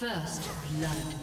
First blood.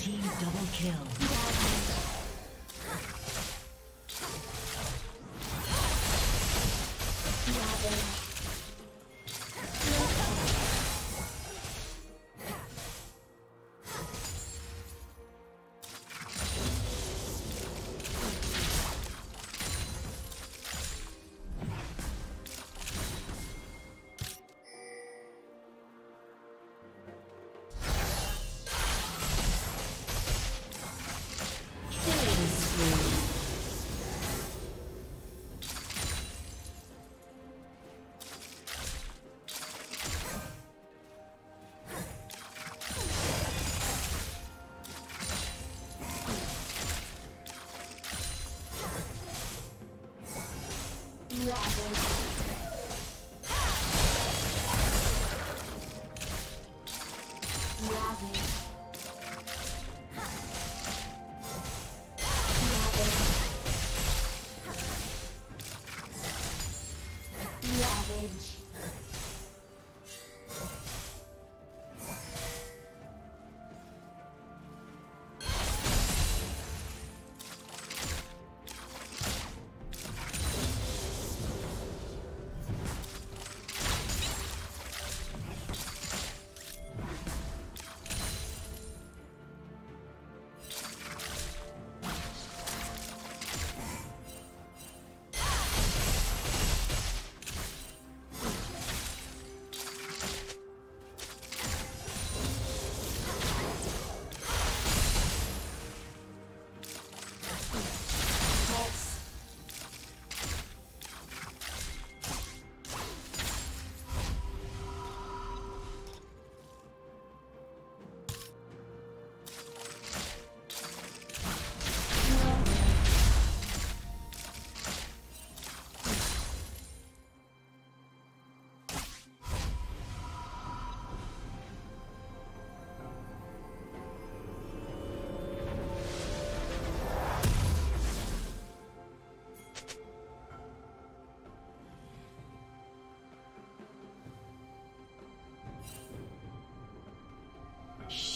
Team double kill. Double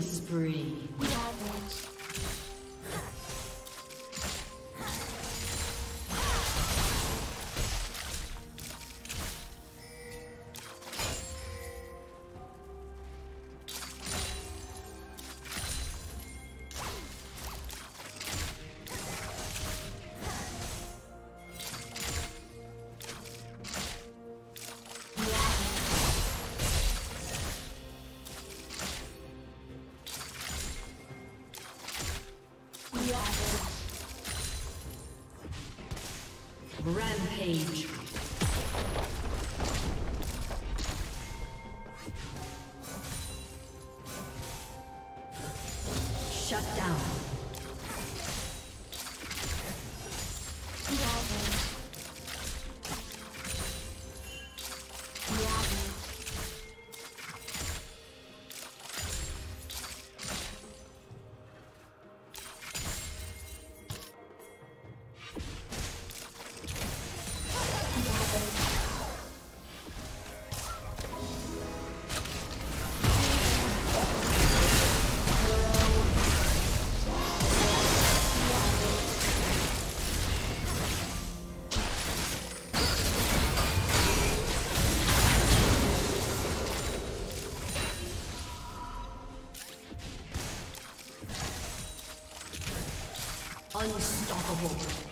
Spree. Shut down. Unstoppable.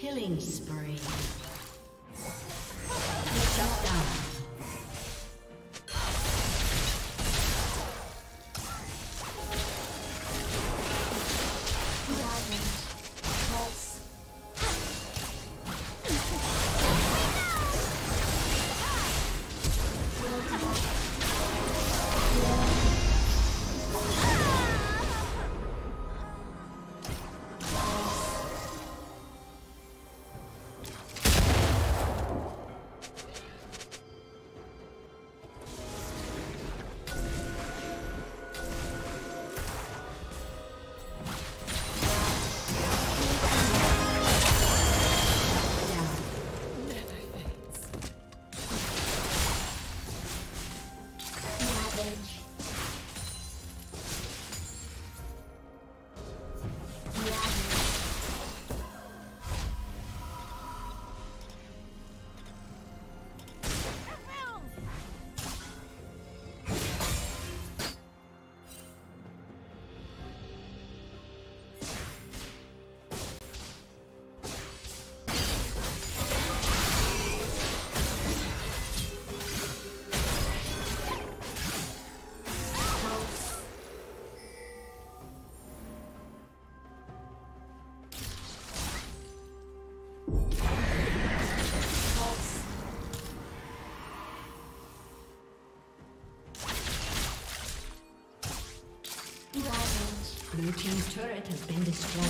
Killing spree. Blue Team's turret has been destroyed.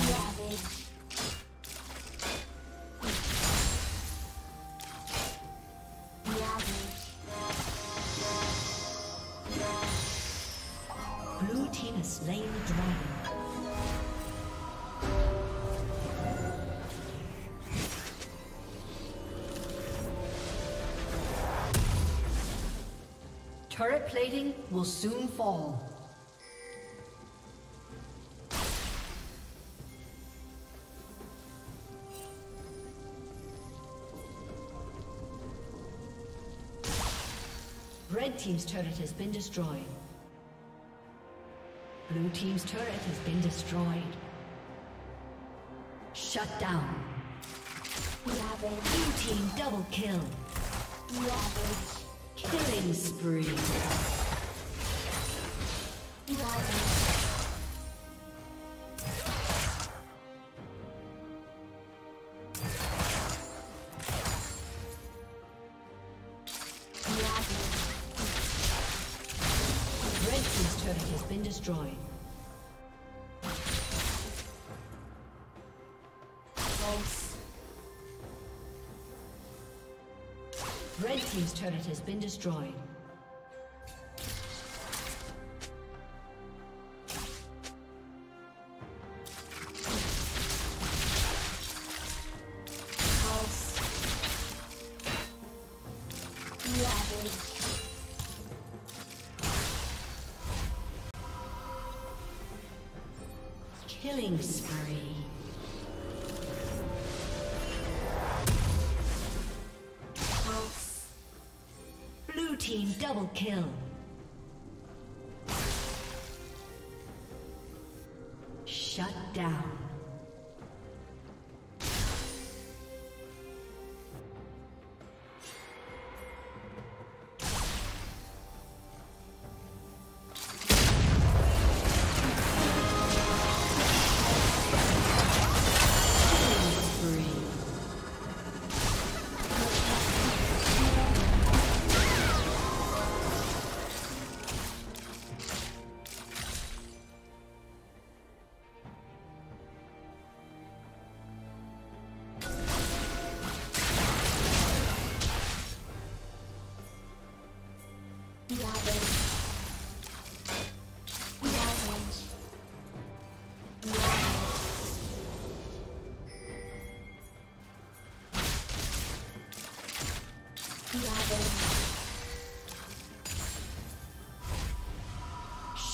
Dragon. Turret plating will soon fall. Red Team's turret has been destroyed. Blue Team's turret has been destroyed. Shut down. We have a blue Team double kill. Killing spree. Has been destroyed.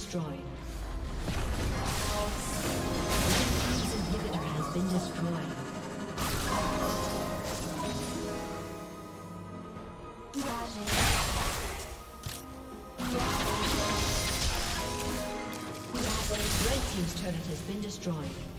Destroyed. Team's inhibitor has been destroyed. Red Team's turret has been destroyed.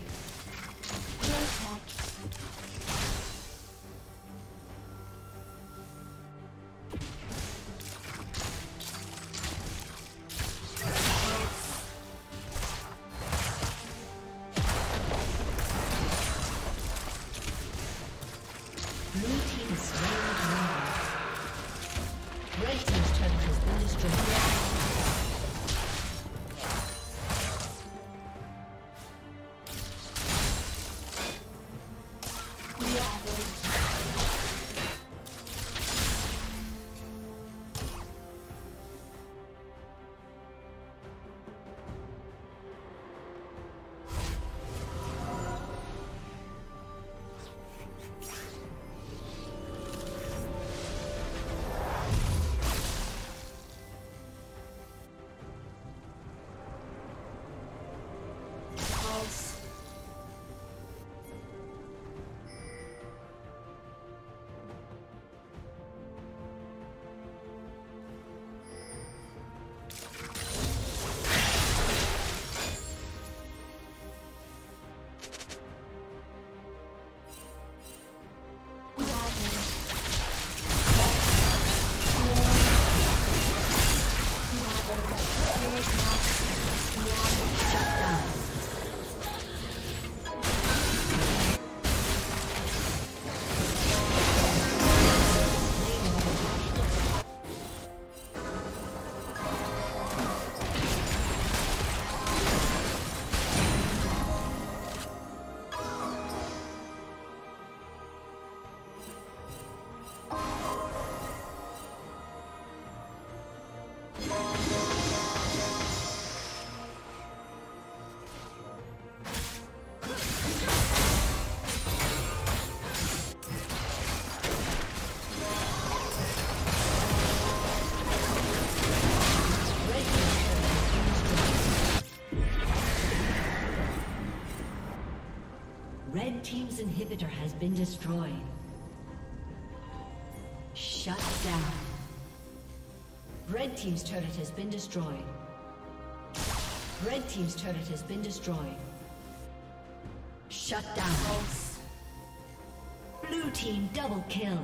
Team's inhibitor has been destroyed. Shut down. Red team's turret has been destroyed. Red team's turret has been destroyed. Shut down. Blue team double kill.